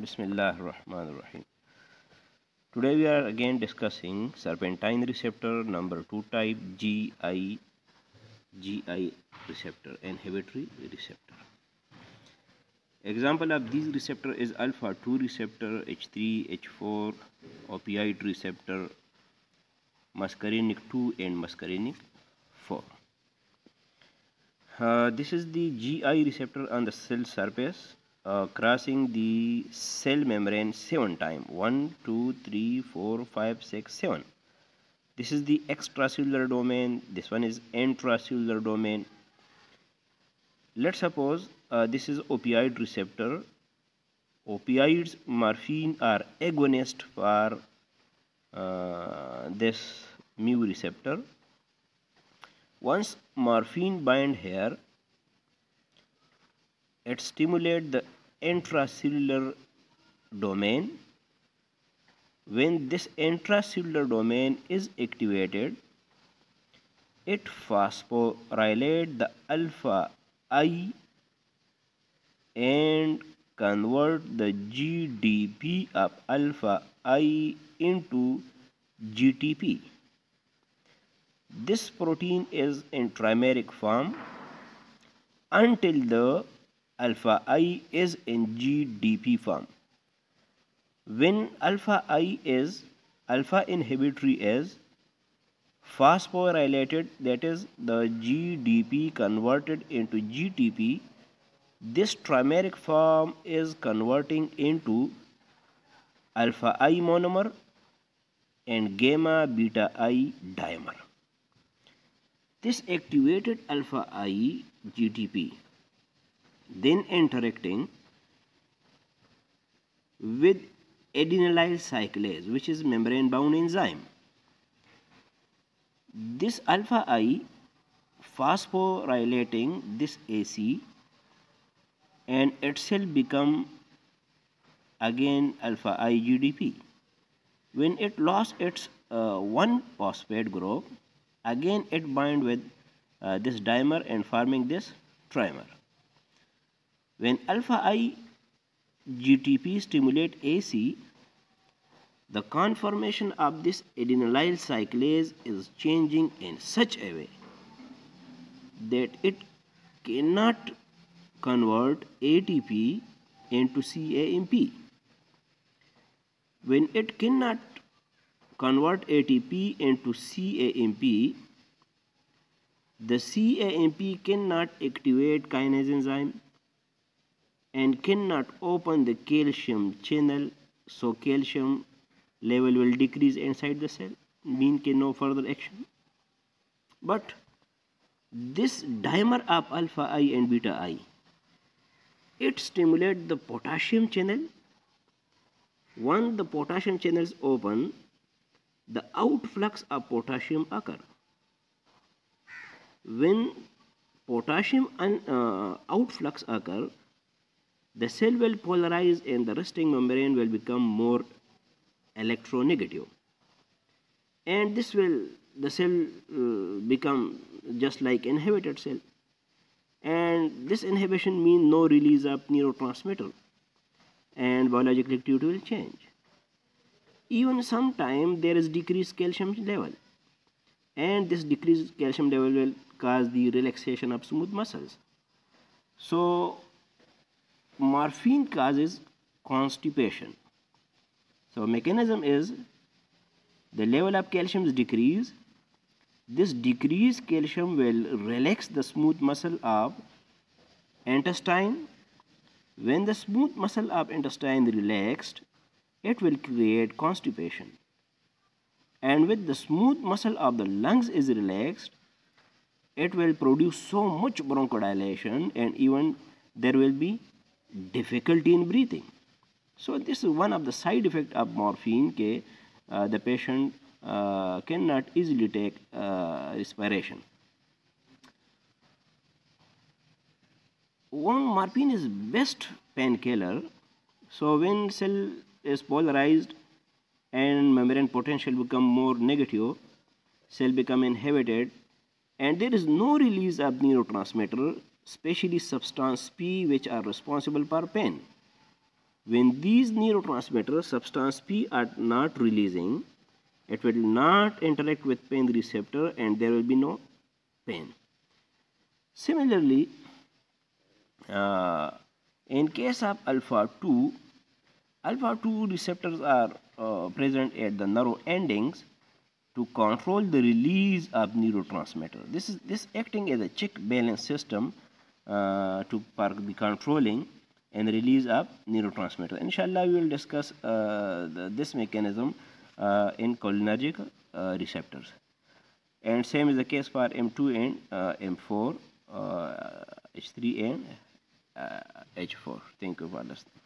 Bismillah ar-Rahman ar-Rahim. Today we are again discussing serpentine receptor number 2 type GI GI receptor inhibitory receptor. Example of these receptor is alpha 2 receptor H3 H4 opioid receptor muscarinic 2 and muscarinic 4. Uh, this is the GI receptor on the cell surface uh, crossing the cell membrane 7 times 1 2 3 4 5 6 7 this is the extracellular domain. This one is intracellular domain. Let's suppose uh, this is opioid receptor. Opioids morphine are agonist for uh, this mu receptor. Once morphine bind here it stimulates the intracellular domain when this intracellular domain is activated it phosphorylates the alpha I and convert the GDP of alpha I into GTP. This protein is in trimeric form until the alpha I is in GDP form. When alpha I is alpha inhibitory is phosphorylated that is the GDP converted into GTP this trimeric form is converting into alpha I monomer and gamma beta I dimer. This activated alpha I GTP then interacting with adenylyl cyclase which is membrane bound enzyme. This alpha I phosphorylating this AC and itself become again alpha I GDP. When it lost its uh, one phosphate group again it bind with uh, this dimer and forming this trimer. When alpha I GTP stimulate AC, the conformation of this adenylyl cyclase is changing in such a way that it cannot convert ATP into CAMP. When it cannot convert ATP into CAMP, the CAMP cannot activate kinase enzyme and cannot open the calcium channel so calcium level will decrease inside the cell. Mean can no further action. But this dimer of alpha i and beta i it stimulates the potassium channel. When the potassium channels open the outflux of potassium occur. When potassium and uh, outflux occur the cell will polarize and the resting membrane will become more electronegative. And this will the cell uh, become just like inhibited cell. And this inhibition means no release of neurotransmitter. And biological activity will change. Even sometime there is decreased calcium level. And this decreased calcium level will cause the relaxation of smooth muscles. So morphine causes constipation. So mechanism is the level of calcium is decreased. This decreased calcium will relax the smooth muscle of intestine. When the smooth muscle of intestine relaxed, it will create constipation. And with the smooth muscle of the lungs is relaxed, it will produce so much bronchodilation and even there will be difficulty in breathing. So this is one of the side effect of morphine ke uh, the patient uh, cannot easily take uh, respiration. One morphine is best painkiller. So when cell is polarized and membrane potential become more negative, cell become inhibited and there is no release of neurotransmitter especially substance P which are responsible for pain. when these neurotransmitters substance P are not releasing it will not interact with pain receptor and there will be no pain similarly uh, in case of alpha 2 alpha 2 receptors are uh, present at the nerve endings to control the release of neurotransmitter. This is this acting as a check balance system uh, to be controlling and release of neurotransmitter. Inshallah, we will discuss uh, the, this mechanism uh, in cholinergic uh, receptors. And same is the case for M2 and uh, M4, H3 and H4. Thank you for listening.